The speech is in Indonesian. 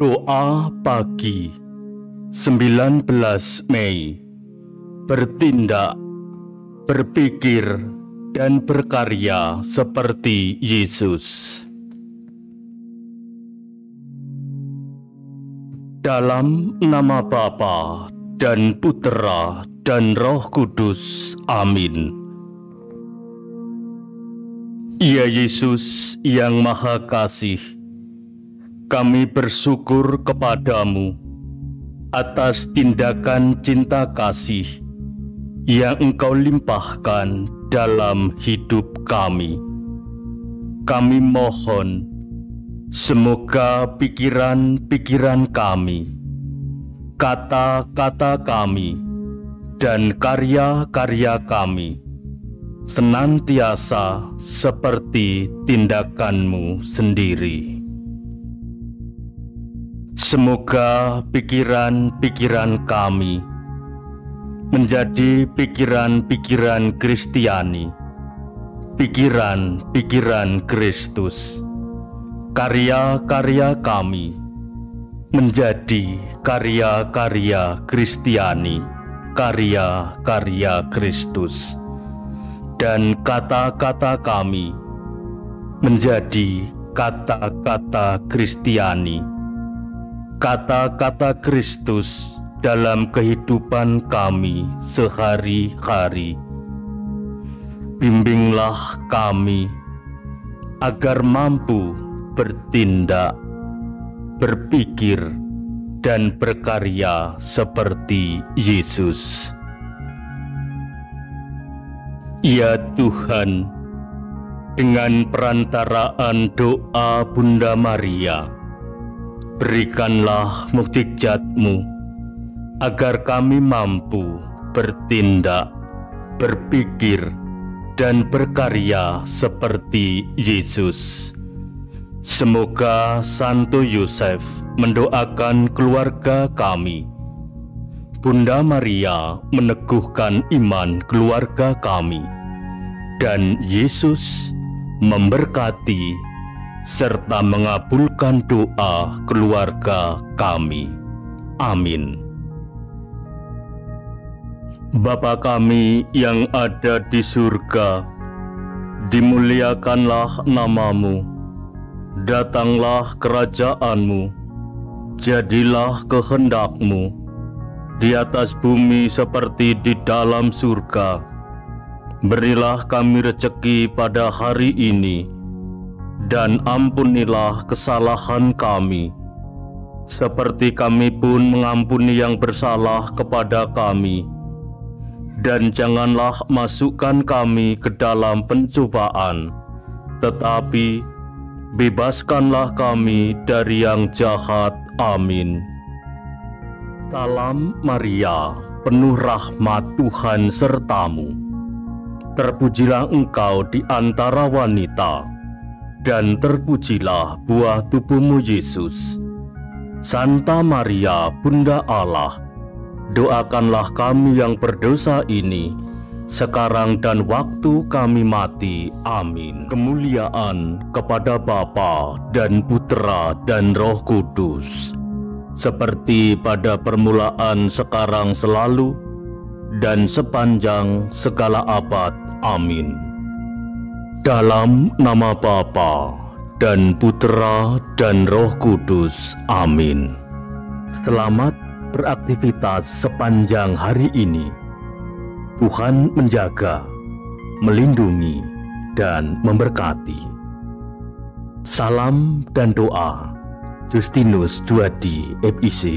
Doa pagi 19 Mei Bertindak, berpikir, dan berkarya seperti Yesus. Dalam nama Bapa dan Putera dan Roh Kudus. Amin. Ya Yesus yang Maha Kasih, kami bersyukur kepadamu atas tindakan cinta kasih yang Engkau limpahkan dalam hidup kami. Kami mohon, semoga pikiran-pikiran kami, kata-kata kami, dan karya-karya kami senantiasa seperti tindakanmu sendiri. Semoga pikiran-pikiran kami menjadi pikiran-pikiran Kristiani, pikiran-pikiran Kristus. Karya-karya kami menjadi karya-karya Kristiani, karya-karya Kristus. Dan kata-kata kami menjadi kata-kata Kristiani kata-kata Kristus dalam kehidupan kami sehari-hari. Bimbinglah kami agar mampu bertindak, berpikir, dan berkarya seperti Yesus. Ya Tuhan, dengan perantaraan doa Bunda Maria, Berikanlah mukjizatmu agar kami mampu bertindak, berpikir, dan berkarya seperti Yesus. Semoga Santo Yosef mendoakan keluarga kami. Bunda Maria meneguhkan iman keluarga kami. Dan Yesus memberkati serta mengabulkan doa keluarga kami. Amin. Bapa kami yang ada di surga, dimuliakanlah namamu, datanglah kerajaanmu, jadilah kehendakmu, di atas bumi seperti di dalam surga. Berilah kami rejeki pada hari ini, dan ampunilah kesalahan kami, seperti kami pun mengampuni yang bersalah kepada kami. Dan janganlah masukkan kami ke dalam pencobaan, tetapi bebaskanlah kami dari yang jahat. Amin. Salam Maria, penuh rahmat Tuhan sertamu. Terpujilah engkau di antara wanita dan terpujilah buah tubuhmu Yesus. Santa Maria, Bunda Allah, doakanlah kami yang berdosa ini, sekarang dan waktu kami mati. Amin. Kemuliaan kepada Bapa dan Putra dan Roh Kudus, seperti pada permulaan sekarang selalu, dan sepanjang segala abad. Amin. Dalam nama Bapa dan Putra dan Roh Kudus. Amin. Selamat beraktivitas sepanjang hari ini. Tuhan menjaga, melindungi, dan memberkati. Salam dan doa. Justinus Juadi, FIC